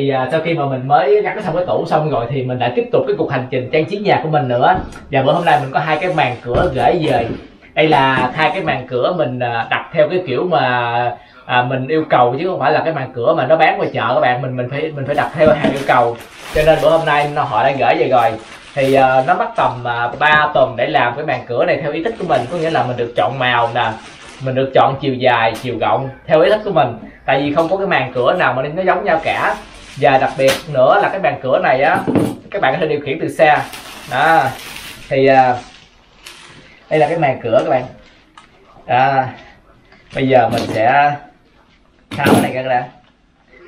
thì à, sau khi mà mình mới gắn xong cái tủ xong rồi thì mình lại tiếp tục cái cuộc hành trình trang trí nhà của mình nữa. Và bữa hôm nay mình có hai cái màn cửa gửi về. Đây là hai cái màn cửa mình à, đặt theo cái kiểu mà à, mình yêu cầu chứ không phải là cái màn cửa mà nó bán ngoài chợ các bạn. Mình mình phải mình phải đặt theo hàng yêu cầu. Cho nên bữa hôm nay nó họ đã gửi về rồi. Thì uh, nó mất tầm à, uh, 3 tuần để làm cái màn cửa này theo ý thích của mình. Có nghĩa là mình được chọn màu nè mình được chọn chiều dài chiều rộng theo ý thích của mình. Tại vì không có cái màn cửa nào mà nó giống nhau cả và đặc biệt nữa là cái bàn cửa này á các bạn có thể điều khiển từ xa. Đó thì à, đây là cái màn cửa các bạn. À, bây giờ mình sẽ tháo cái này ra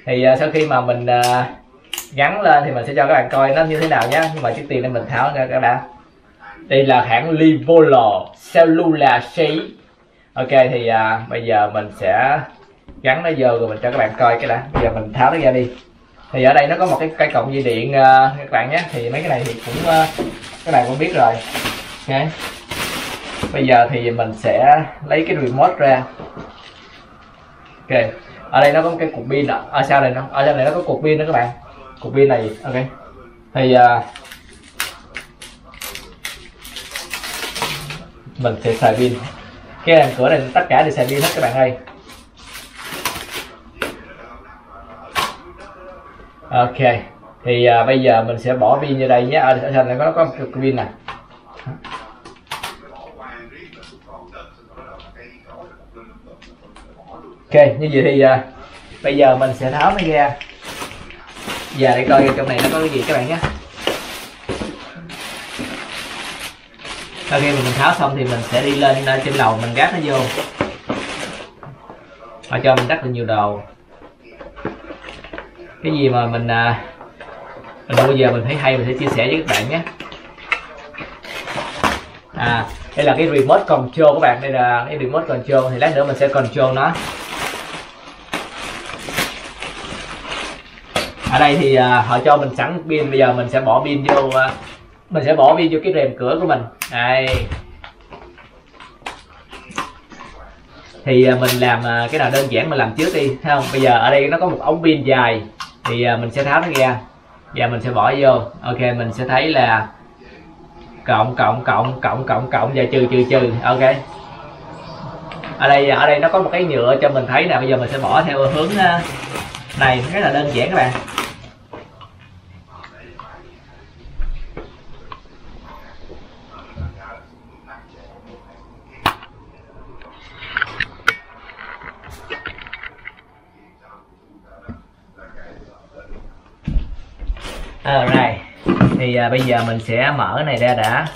thì à, sau khi mà mình à, gắn lên thì mình sẽ cho các bạn coi nó như thế nào nhé nhưng mà trước tiên nên mình tháo ra các bạn. Đây là hãng Livolo Cellular Shape. Ok thì à, bây giờ mình sẽ gắn nó vô rồi mình cho các bạn coi cái đã. Bây giờ mình tháo nó ra đi thì ở đây nó có một cái cây cộng dây điện uh, các bạn nhé. Thì mấy cái này thì cũng uh, các bạn cũng biết rồi. Okay. bây giờ thì mình sẽ lấy cái remote ra. Ok. Ở đây nó có một cái cục pin ở sau này nó? Ở đây này nó có cục pin đó các bạn. Cục pin này ok. Thì uh, mình sẽ xài pin. Cái đèn cửa này tất cả đều xài pin hết các bạn ơi. Ok. Thì uh, bây giờ mình sẽ bỏ pin vô đây nhé. Ở trên này có có một cục pin này ok như vậy thì uh, bây giờ mình sẽ tháo nó ra. Giờ để coi trong này nó có cái gì các bạn nhé. Sau khi mình tháo xong thì mình sẽ đi lên à, trên lầu mình gác nó vô. Họ cho mình rất là nhiều đồ cái gì mà mình à, mình bây giờ mình thấy hay mình sẽ chia sẻ với các bạn nhé. À đây là cái remote control các bạn đây là cái remote control thì lát nữa mình sẽ control nó. Ở đây thì à, họ cho mình sẵn pin bây giờ mình sẽ bỏ pin vô à, mình sẽ bỏ pin vô cái rèm cửa của mình. Đây. Thì à, mình làm à, cái nào đơn giản mình làm trước đi thấy không? Bây giờ ở đây nó có một ống pin dài thì uh, mình sẽ tháo nó ra. Và mình sẽ bỏ vô. Ok mình sẽ thấy là cộng cộng cộng cộng cộng cộng và trừ trừ trừ. Ok. Ở đây ở đây nó có một cái nhựa cho mình thấy nè. Bây giờ mình sẽ bỏ theo hướng à, này. Rất là đơn giản các bạn. Alright thì à, bây giờ mình sẽ mở này ra đã.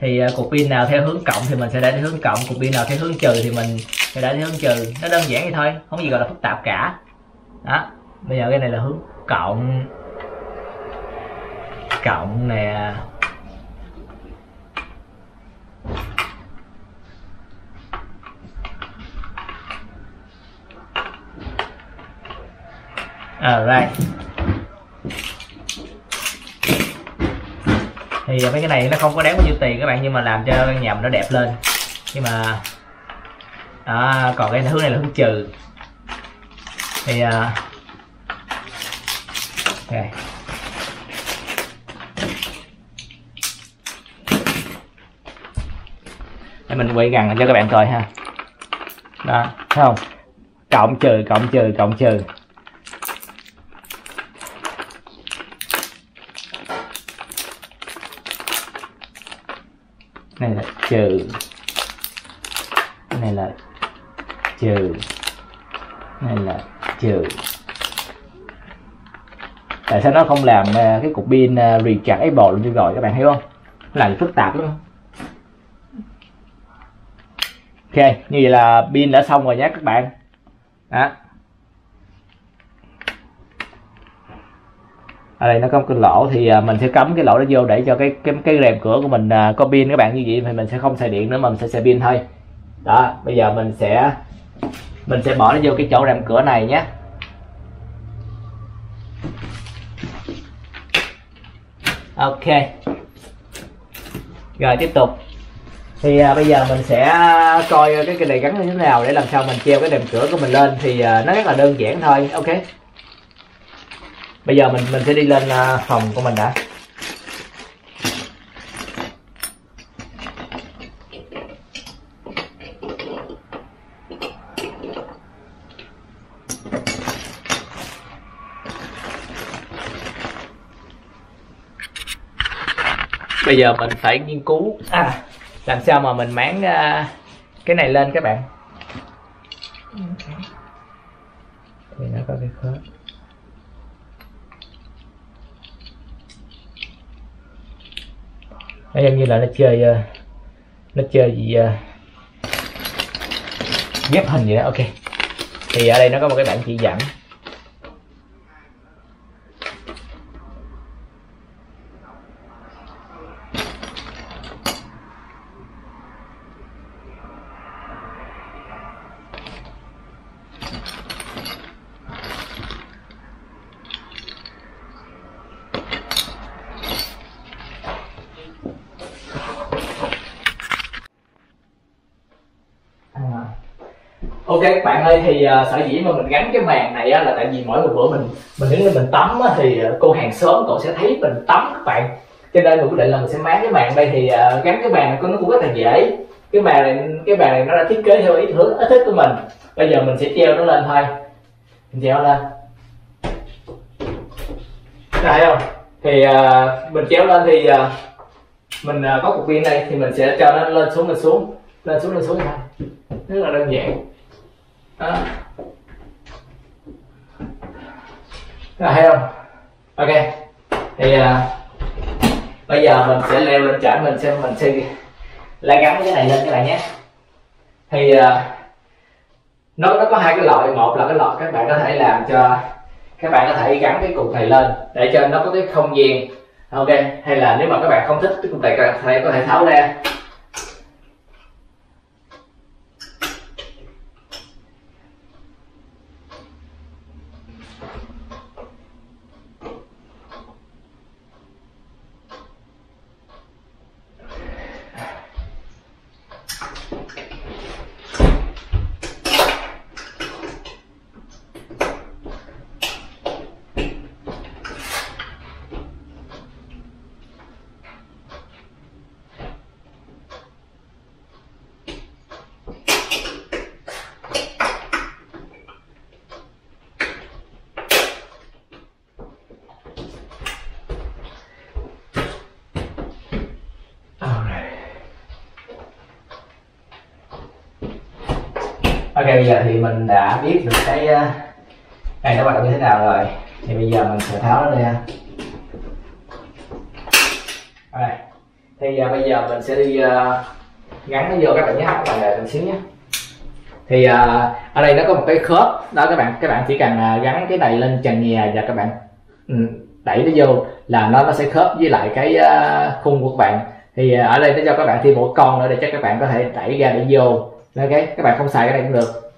Thì à, cục pin nào theo hướng cộng thì mình sẽ để theo hướng cộng cục pin nào theo hướng trừ thì mình sẽ để theo hướng trừ. Nó đơn giản vậy thôi không gì gọi là phức tạp cả. Đó bây giờ cái này là hướng cộng. Cộng nè. Ờ, alright thì mấy cái này nó không có đáng bao nhiêu tiền các bạn nhưng mà làm cho căn nhà mình nó đẹp lên. Nhưng mà à, còn cái thứ này là hướng trừ. Thì à, ok. Để mình quay gần cho các bạn coi ha. Đó thấy không? Cộng trừ cộng trừ cộng trừ. Trừ cái trừ này là trừ này là trừ tại sao nó không làm à, cái cục pin à, rechargeable luôn như rồi các bạn thấy không? Làm phức tạp lắm. Ok, như vậy là pin đã xong rồi nhé các bạn. Đó. Ở đây nó có một cái lỗ thì à, mình sẽ cắm cái lỗ đó vô để cho cái cái cái rèm cửa của mình à, có pin các bạn như vậy thì mình sẽ không xài điện nữa mà mình sẽ xài pin thôi. Đó bây giờ mình sẽ mình sẽ bỏ nó vô cái chỗ rèm cửa này nhé. Ok. Rồi tiếp tục. Thì à, bây giờ mình sẽ coi cái cái này gắn như thế nào để làm sao mình treo cái rèm cửa của mình lên thì à, nó rất là đơn giản thôi. Ok bây giờ mình mình sẽ đi lên à, phòng của mình đã. Bây giờ mình phải nghiên cứu. À, làm sao mà mình máng uh, cái này lên các bạn. Thì nó có cái khớp. Nó giống như là nó chơi ờ, nó chơi gì ờ, ghép hình vậy đó. Ok. Thì ở đây nó có một cái bảng chỉ dẫn ok các bạn ơi thì uh, sở dĩ mà mình gắn cái màn này á, là tại vì mỗi một bữa mình mình đứng lên mình tắm á, thì à, cô hàng xóm cậu sẽ thấy mình tắm các bạn. Cho nên mình quyết định là mình sẽ máng cái màn đây thì uh, gắn cái màn này nó cũng rất là dễ. Cái màn này cái màn này nó đã thiết kế theo ý hướng ý thích của mình. Bây giờ mình sẽ treo nó lên thôi. Mình treo lên. Thấy không? Thì uh, mình treo lên thì uh, mình uh, có cục pin đây thì mình sẽ cho nó lên xuống lên xuống. Lên xuống lên xuống thôi. Rất là đơn giản đó thấy không? Ok. Thì uh, bây giờ mình sẽ leo lên trển mình xem mình sẽ lại gắn cái này lên các bạn nhé. Thì uh, nó nó có hai cái loại. Một là cái loại các bạn có thể làm cho các bạn có thể gắn cái cục này lên để cho nó có cái không gian. Ok. Hay là nếu mà các bạn không thích cái cục này các bạn có thể tháo ra ok bây giờ thì mình đã biết được cái ờ, này nó hoạt động như thế nào rồi. Thì bây giờ mình sẽ tháo nó ra. Đây, thì uh, bây giờ mình sẽ đi uh, gắn nó vô các bạn nhé các bạn đợi mình xíu nhé. Thì uh, ở đây nó có một cái khớp. Đó các bạn các bạn chỉ cần uh, gắn cái này lên trần nhà và các bạn ừ, đẩy nó vô là nó nó sẽ khớp với lại cái uh, khung của các bạn. Thì uh, ở đây nó cho các bạn thêm một con nữa để cho các bạn có thể đẩy ra để vô. Ok các bạn không xài cái này cũng được.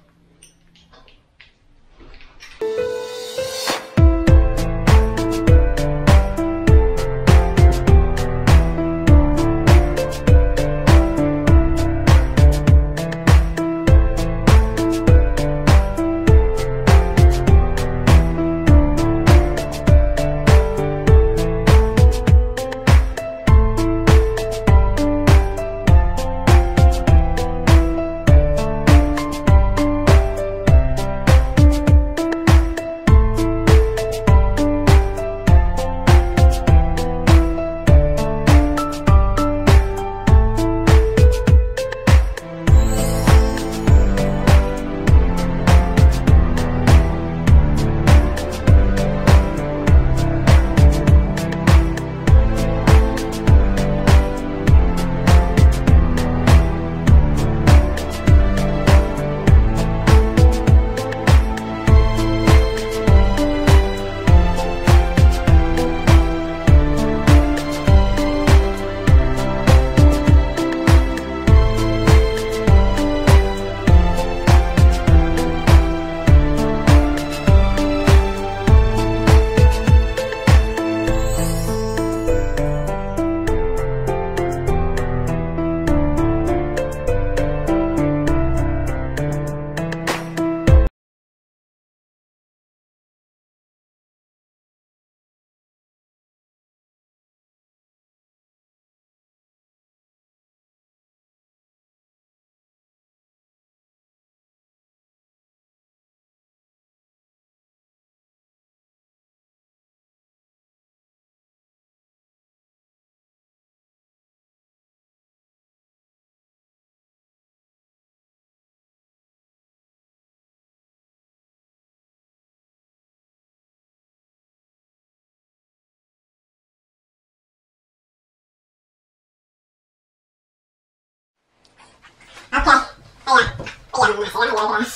Olá, olá, olá, olá.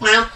Now,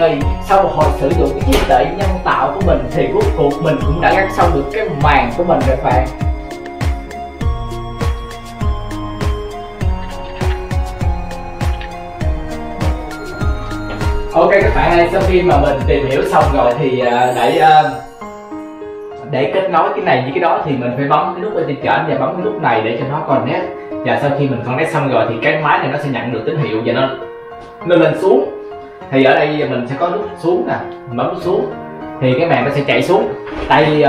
bạn ơi, sau một hồi sử dụng cái trí tuệ nhân tạo của mình thì cuối cuộc mình cũng đã gắn xong được cái màn của mình rồi các bạn. Ok, các bạn ơi, sau khi mà mình tìm hiểu xong rồi thì à, để à, để kết nối cái này với cái đó thì mình phải bấm cái nút bên trên trển và bấm cái nút này để cho nó connect. Và sau khi mình connect xong rồi thì cái máy này nó sẽ nhận được tín hiệu và nó nó lên xuống thì ở đây mình sẽ có nút xuống nè mình bấm nút xuống. Thì cái màn nó sẽ chạy xuống. Tại vì uh,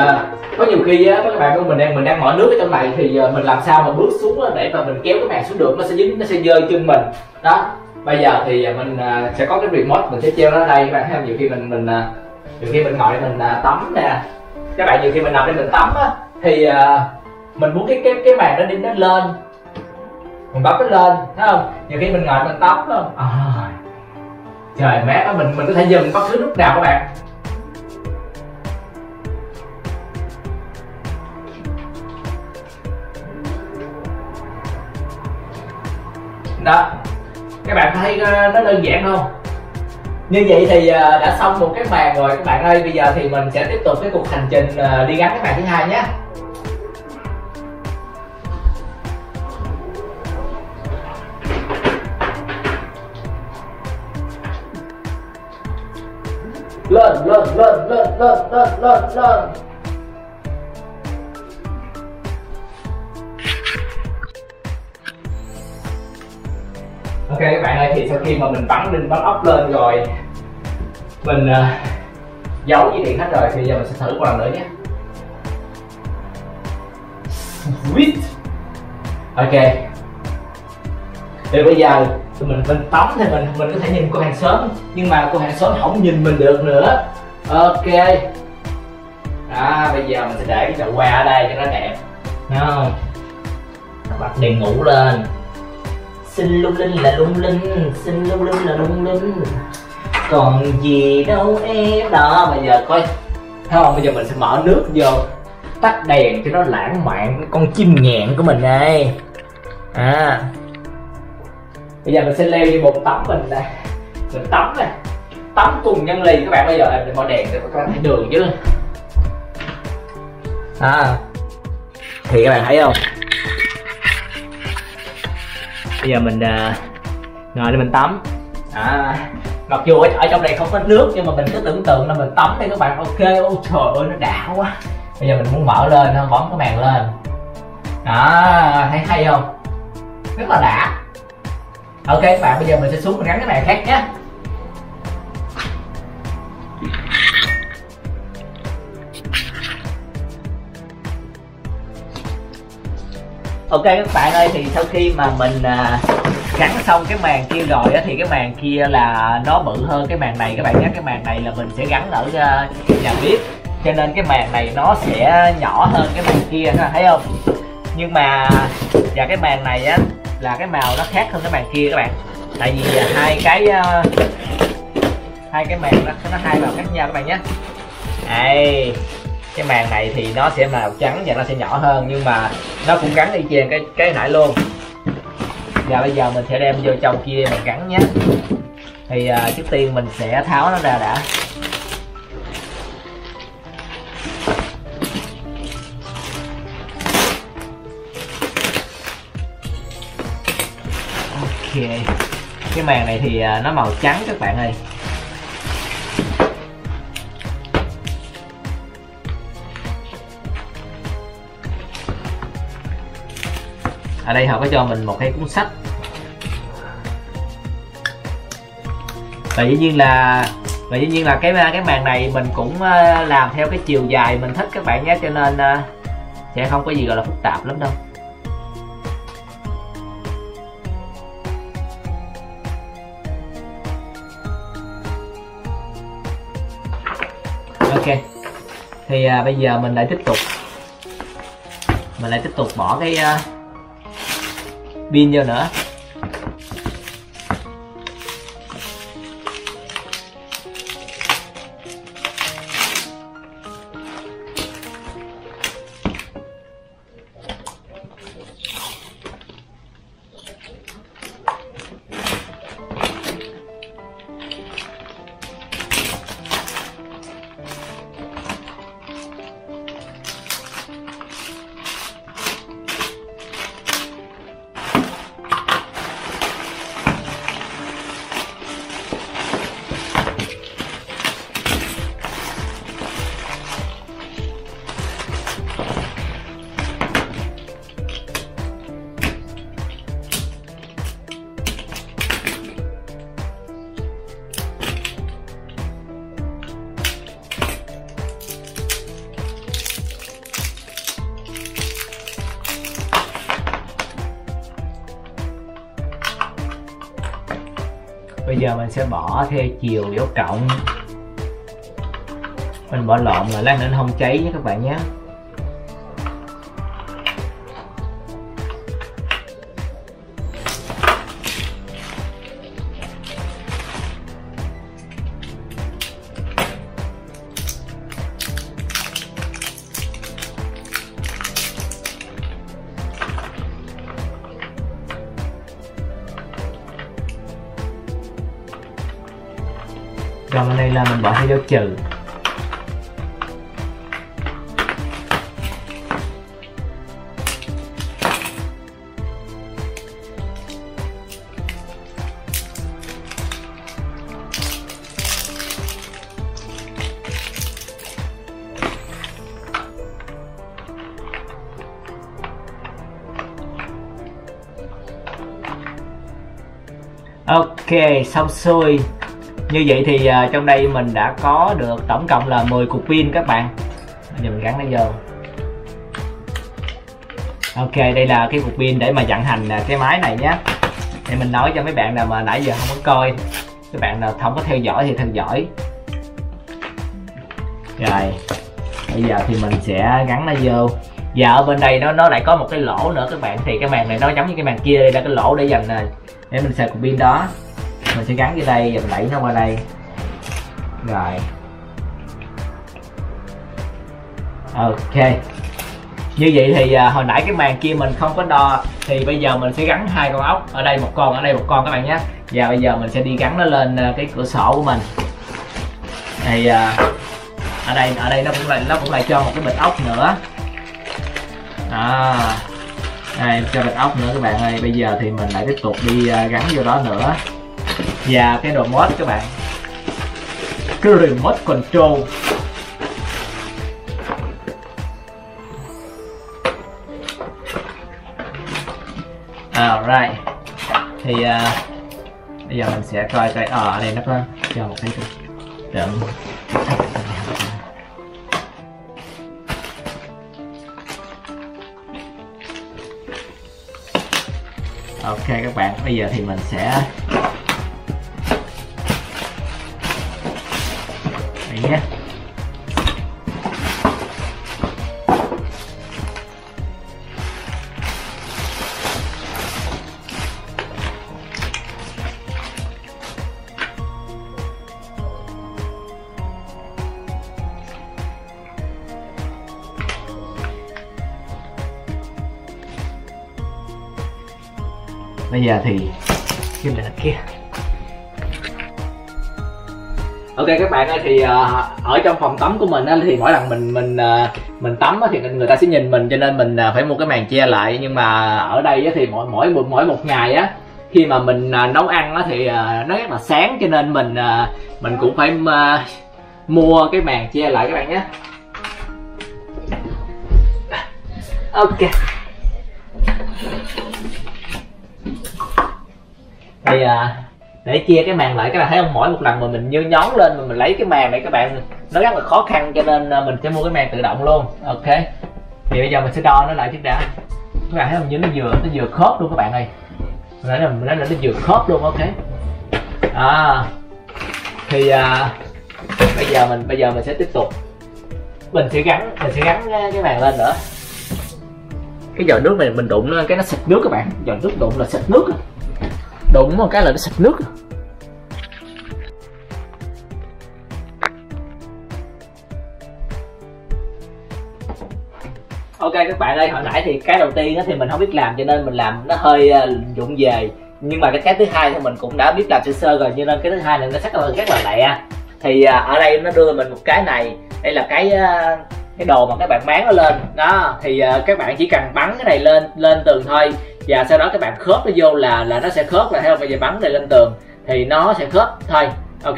có nhiều khi á các bạn của mình đang mình đang mở nước ở trong này thì uh, mình làm sao mà bước xuống để mà mình kéo cái màn xuống được nó sẽ dính nó sẽ dơ chân mình. Đó bây giờ thì à, mình uh, sẽ có cái remote mình sẽ treo nó ở đây. Các bạn thấy không? Nhiều khi mình mình uh, nhiều khi mình ngồi mình uh, tắm nè. Các bạn nhiều khi mình nằm để mình tắm á thì uh, mình muốn cái cái cái màn nó đi nó lên. Mình bấm nó lên thấy không? Nhiều khi mình ngồi mình tắm không? À, trời mát á mình mình có thể dừng bất cứ lúc nào các bạn. Đó, các bạn thấy ờ, nó đơn giản không? Như vậy thì ờ, đã xong một cái bàn rồi các bạn ơi. Bây giờ thì mình sẽ tiếp tục cái cuộc hành trình ờ, đi gắn cái bàn thứ hai nhé. Lên lên lên lên lên ok các bạn ơi thì sau khi mà mình bắn lên bắn ốc lên rồi mình uh, giấu dây điện hết rồi thì giờ mình sẽ thử một lần nữa nhé. Sweet. Ok. Thì bây giờ mình mình tắm thì mình mình có thể nhìn cô hàng xóm nhưng mà cô hàng xóm không nhìn mình được nữa ok. Đó, bây giờ mình sẽ để cái chậu hoa ở đây cho nó đẹp. Thấy không? Bật đèn ngủ lên. Xin lung linh là lung linh, xin lung linh là lung linh. Còn gì đâu em? Đó, bây giờ coi. Thấy không? Bây giờ mình sẽ mở nước vô, tắt đèn cho nó lãng mạn con chim nhạn của mình đây. À. Bây giờ mình sẽ leo vô bồn tắm mình đây. Mình tắm nè tắm cùng nhân lì các bạn bây giờ mình mở đèn để các bạn thấy đường chứ. À thì các bạn thấy không? Bây giờ mình uh, ngồi để mình tắm. À, mặc dù ở, ở trong này không có nước nhưng mà mình cứ tưởng tượng là mình tắm đi các bạn ok ôi trời ơi nó đã quá. Bây giờ mình muốn mở lên không bấm cái màn lên. Đó thấy hay không? Rất là đã. Ok các bạn bây giờ mình sẽ xuống mình gắn cái màn khác nhé. Ok các bạn ơi thì sau khi mà mình à, gắn xong cái màn kia rồi á thì cái màn kia là nó bự hơn cái màn này. Các bạn nhé cái màn này là mình sẽ gắn ở uh, nhà bếp. Cho nên cái màn này nó sẽ nhỏ hơn cái màn kia thấy không? Nhưng mà và cái màn này á là cái màu nó khác hơn cái màn kia các bạn. Tại vì à, hai cái uh, hai cái màn nó, nó hai màu khác nhau các bạn nhé. Đây cái màn này thì nó sẽ màu trắng và nó sẽ nhỏ hơn nhưng mà nó cũng gắn y chang cái cái nãy luôn. Và bây giờ mình sẽ đem vô trong kia mình gắn nhé. Thì uh, trước tiên mình sẽ tháo nó ra đã. Ok. Cái màn này thì uh, nó màu trắng các bạn ơi. Ở đây họ có cho mình một cái cuốn sách. Và dĩ nhiên là và dĩ nhiên là cái cái màn này mình cũng ờ, làm theo cái chiều dài mình thích các bạn nhé cho nên ờ, sẽ không có gì gọi là phức tạp lắm đâu. Ok thì à, bây giờ mình lại tiếp tục. Mình lại tiếp tục bỏ cái uh, pin vô nữa. Mình sẽ bỏ theo chiều dấu cộng mình bỏ lộn là lát nữa nó không cháy nhé các bạn nhé. Còn bên đây là mình bỏ theo dấu trừ Ok, xong xuôi như vậy thì uh, trong đây mình đã có được tổng cộng là 10 cục pin các bạn. Giờ mình gắn nó vô. Ok đây là cái cục pin để mà vận hành à, cái máy này nhé. Thì mình nói cho mấy bạn nào mà nãy giờ không có coi. Các bạn nào không có theo dõi thì theo dõi. Rồi bây giờ thì mình sẽ gắn nó vô. Và ở bên đây nó nó lại có một cái lỗ nữa các bạn. Thì cái màn này nó giống như cái màn kia đây là cái lỗ để dành à, để mình xài cục pin đó mình sẽ gắn vô đây và mình đẩy nó qua đây. Rồi. Ok. Như vậy thì à, hồi nãy cái màn kia mình không có đo thì bây giờ mình sẽ gắn hai con ốc ở đây một con ở đây một con các bạn nhé. Và bây giờ mình sẽ đi gắn nó lên à, cái cửa sổ của mình. Thì à, ở đây ở đây nó cũng lại nó cũng lại cho một cái bịch ốc nữa. À. Đây cho bịch ốc nữa các bạn ơi. Bây giờ thì mình lại tiếp tục đi à, gắn vô đó nữa và cái remote các bạn. Cái remote control. Alright. Thì uh, bây giờ mình sẽ coi coi Ờ à, ở đây nó có cho một cái đệm Ok các bạn, bây giờ thì mình sẽ bây giờ thì kim lại kia. Ok các bạn ơi thì uh, ở trong phòng tắm của mình á, thì mỗi lần mình mình uh, mình tắm á, thì người ta sẽ nhìn mình cho nên mình uh, phải mua cái màn che lại. Nhưng mà ở đây á, thì mỗi mỗi một mỗi một ngày á khi mà mình uh, nấu ăn á, thì uh, nó rất là sáng cho nên mình uh, mình cũng phải uh, mua cái màn che lại các bạn nhé. Ok. Thì à, để chia cái màn lại các bạn thấy không? Mỗi một lần mà mình như nhón lên mà mình lấy cái màn này các bạn nó rất là khó khăn cho nên à, mình sẽ mua cái màn tự động luôn. Ok. Thì bây giờ mình sẽ đo nó lại trước đã. Các bạn thấy không? Như nó vừa nó vừa khớp luôn các bạn ơi. Mình nói là mình nói là nó vừa khớp luôn ok. À thì à, bây giờ mình bây giờ mình sẽ tiếp tục. Mình sẽ gắn mình sẽ gắn à, cái màn lên nữa. Cái giò nước này mình đụng nó cái nó xịt nước các bạn. Giò nước đụng là xịt nước đụng một cái là nó sạch nước. Ok, các bạn ơi, hồi nãy thì cái đầu tiên thì mình không biết làm cho nên mình làm nó hơi ờ, vụng về. Nhưng mà cái cái thứ hai thì mình cũng đã biết làm sơ sơ rồi, cho nên cái thứ hai này nó rất là rất là lẹ. Thì ờ, ở đây nó đưa mình một cái này, đây là cái ờ, cái đồ mà các bạn máng nó lên. Đó, thì các bạn chỉ cần bắn cái này lên lên tường thôi và sau đó các bạn khớp nó vô là là nó sẽ khớp là theo bây giờ bắn này lên tường thì nó sẽ khớp. Thôi, ok.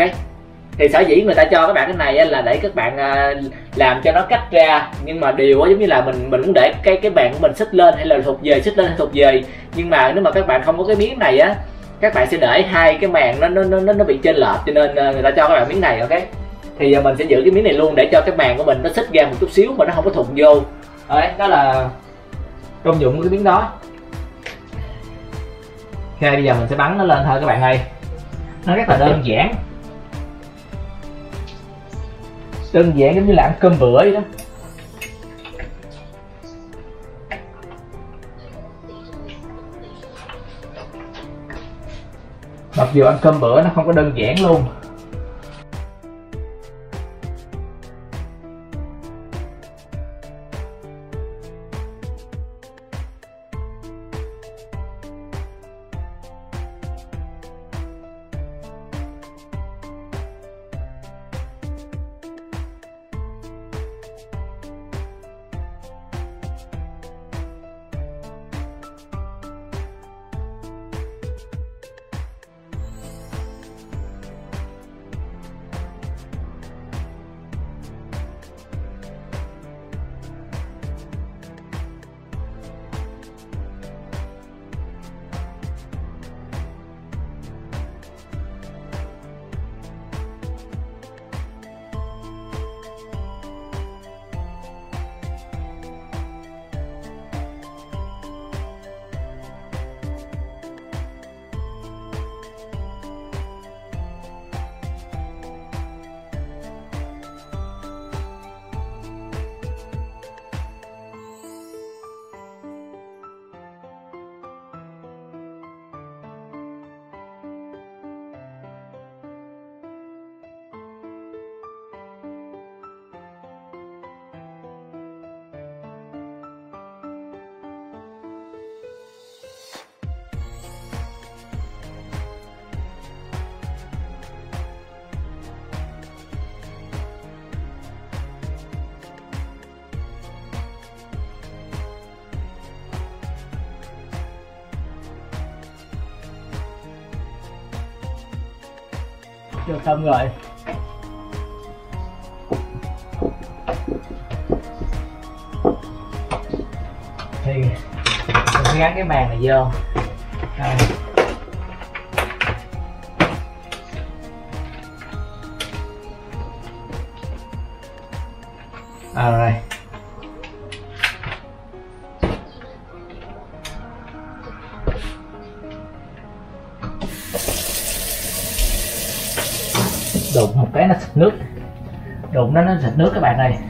Thì sở dĩ người ta cho các bạn cái này là để các bạn à, làm cho nó cách ra. Nhưng mà điều giống như là mình mình muốn để cái cái bàn của mình xích lên hay là thụt về, xích lên hay thụt về. Nhưng mà nếu mà các bạn không có cái miếng này á, các bạn sẽ để hai cái màn nó nó nó nó bị chênh lệch. Cho nên à, người ta cho các bạn miếng này, ok? Thì giờ mình sẽ giữ cái miếng này luôn để cho cái màn của mình nó xích ra một chút xíu mà nó không có thụt vô. Đấy đó là công dụng của cái miếng đó ok bây giờ mình sẽ bắn nó lên thôi các bạn ơi. Nó rất là đơn giản. Đơn giản giống như là ăn cơm bữa vậy đó. Mặc dù ăn cơm bữa nó không có đơn giản luôn vô xong rồi. Thì mình gắn cái màn này vô. Dụng nó nó xịt nước các bạn ơi.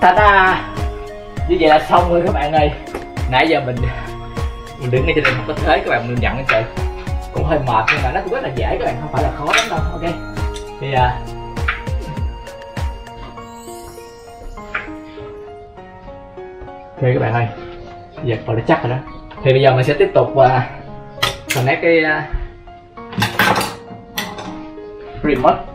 Ta ta như vậy là xong rồi các bạn ơi. Nãy giờ mình mình đứng ngay trên đây không có thế các bạn mình nhận trời. Cũng hơi mệt nhưng mà nó cũng rất là dễ các bạn không phải là khó lắm đâu ok? Thì à ok các bạn ơi giờ còn đã chắc rồi đó. Thì bây giờ mình sẽ tiếp tục uh, connect cái uh, remote.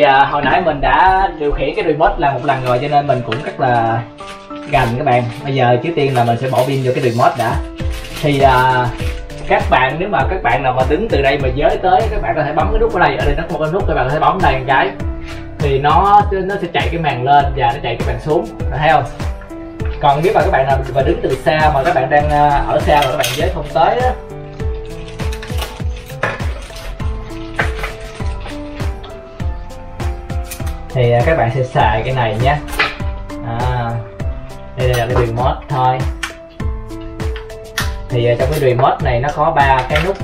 Thì à, hồi nãy mình đã điều khiển cái remote là một lần rồi cho nên mình cũng rất là gành các bạn. Bây giờ trước tiên là mình sẽ bỏ pin vô cái remote đã. Thì à, các bạn nếu mà các bạn nào mà đứng từ đây mà giới tới các bạn có thể bấm cái nút ở đây. Ở đây nó có một cái nút các bạn có thể bấm đây một cái. Thì nó nó sẽ chạy cái màn lên và nó chạy cái màn xuống. Thấy không? Còn nếu mà các bạn nào mà đứng từ xa mà các bạn đang à, ở xa mà các bạn giới không tới á thì à, các bạn sẽ xài cái này nhé. À, đây là cái remote thôi. Thì à, trong cái remote này nó có ba cái nút.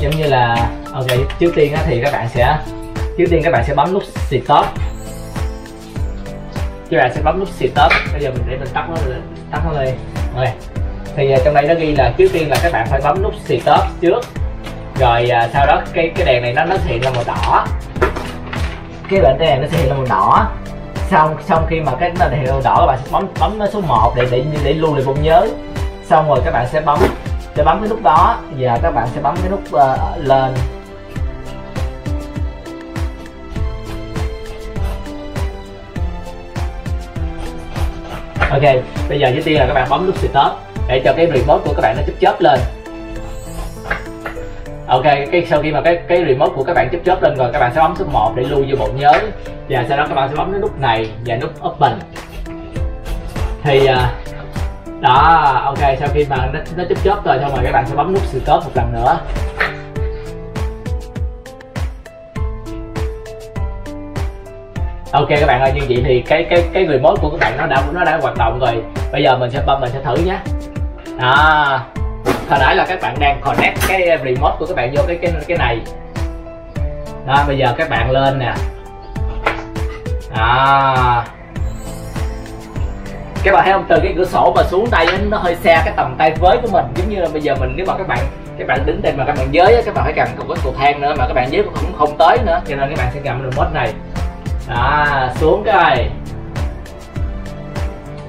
Giống như là ok trước tiên thì các bạn sẽ trước tiên các bạn sẽ bấm nút stop. Các bạn sẽ bấm nút stop. Bây giờ mình để mình tắt nó lên tắt nó lên. Rồi thì à, trong đây nó ghi là trước tiên là các bạn phải bấm nút stop trước. Rồi sau đó cái cái đèn này nó nó hiện là màu đỏ cái lệnh này nó sẽ hiện lên màu đỏ. Xong xong khi mà cái nó hiện màu đỏ các bạn sẽ bấm bấm nó số 1 để để để lưu lại bộ nhớ. Xong rồi các bạn sẽ bấm sẽ bấm cái nút đó và các bạn sẽ bấm cái nút uh, lên. Ok bây giờ trước tiên là các bạn bấm nút stop để cho cái report của các bạn nó chớp chớp lên ok cái sau khi mà cái cái remote của các bạn chớp chớp lên rồi các bạn sẽ bấm số 1 để lưu vô bộ nhớ. Và sau đó các bạn sẽ bấm cái nút này và nút open. Thì uh, đó ok sau khi mà nó, nó chớp chớp rồi xong rồi các bạn sẽ bấm nút stop một lần nữa. Ok các bạn ơi như vậy thì cái cái cái remote của các bạn nó đã nó đã hoạt động rồi. Bây giờ mình sẽ bấm mình sẽ thử nhé. Đó hồi nãy là các bạn đang connect cái eh, remote của các bạn vô cái cái cái này. Đó, bây giờ các bạn lên nè. Đó. Các bạn thấy không? Từ cái cửa sổ mà xuống tay nó hơi xa cái tầm tay với của mình. Giống như là bây giờ mình, nếu mà các bạn các bạn đứng đây mà các bạn giới các bạn phải cần một cái cầu thang nữa mà các bạn giới cũng không tới nữa. Cho nên các bạn sẽ cầm remote này. Đó, xuống cái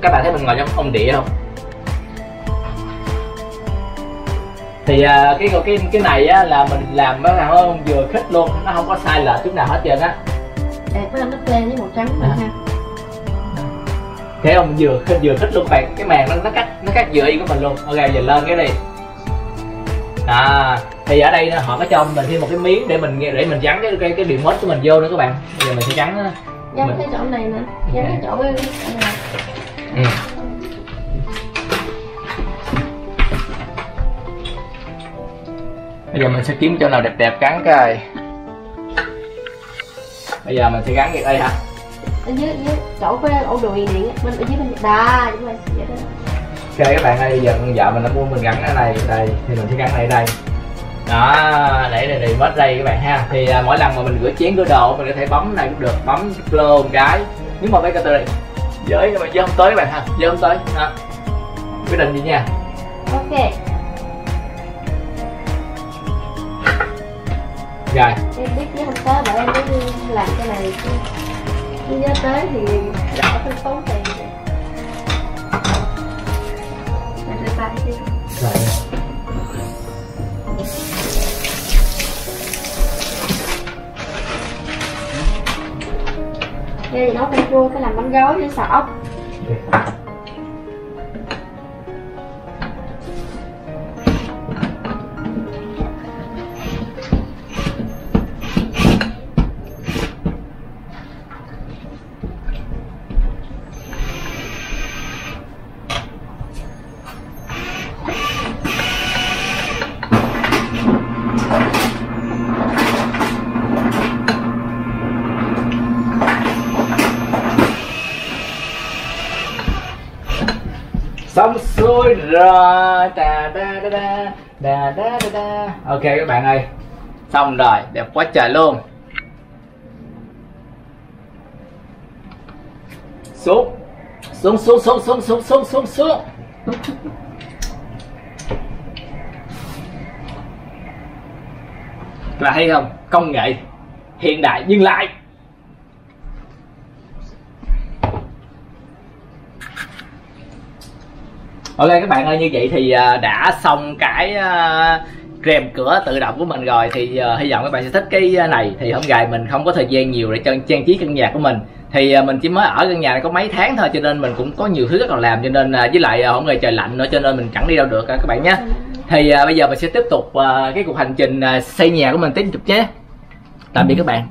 các bạn thấy mình ngồi trong ông địa không? Thì uh, cái cái cái này á là mình làm nó không vừa khích luôn nó không có sai lệch chút nào hết trơn á. Đẹp với nó lên với màu trắng à. ha thấy không vừa khích vừa khích luôn bạn cái màn nó nó cắt nó cắt vừa y của mình luôn. Ok giờ lên cái đi. À thì ở đây họ có cho mình thêm một cái miếng để mình để mình gắn cái cái cái remote của mình vô nữa các bạn. Bây giờ mình sẽ gắn dán cái chỗ này nè. Dán cái chỗ cái chỗ này. Ừ. bây giờ mình sẽ kiếm chỗ nào đẹp đẹp gắn cái bây giờ mình sẽ gắn cái đây hả? Ở dưới dưới chỗ cái ổ đùi điện bên ở dưới bên đà đúng rồi vậy đó. Ok các bạn ơi giờ con vợ mình nó muốn mình gắn ở đây đây thì mình sẽ gắn ở đây. Đó để này mất đây các bạn ha. Thì à, mỗi lần mà mình rửa chén rửa đồ mình có thể bấm này cũng được bấm flow một cái. Nếu mà mấy cái từ này giới bạn giới không tới các bạn ha giới không tới đó. Quyết định gì nha. Ok rồi. Em biết với không tới bởi em mới làm cái này chứ. Chứ nhớ tới thì đỡ phải tốn tiền chứ rồi. Đây nấu canh chua cái làm bánh gói với xào ốc xong xuôi rồi da da da da da da da da ok, các bạn ơi. Xong rồi, đẹp quá trời luôn. Xuống. Xuống xuống xuống xuống xuống xuống xuống xuống. Là hay không? Công nghệ hiện đại nhưng lại Ok các bạn ơi như vậy thì à, đã xong cái à, rèm cửa tự động của mình rồi. Thì uh, hy vọng các bạn sẽ thích cái này. Thì hôm gài mình không có thời gian nhiều để trang, trang trí căn nhà của mình. Thì uh, mình chỉ mới ở căn nhà này có mấy tháng thôi cho nên mình cũng có nhiều thứ còn làm cho nên uh, với lại uh, hôm nay trời lạnh nữa cho nên mình chẳng đi đâu được uh, các bạn nhé. Thì uh, bây giờ mình sẽ tiếp tục uh, cái cuộc hành trình uh, xây nhà của mình tiếp tục nhé. Tạm biệt các bạn.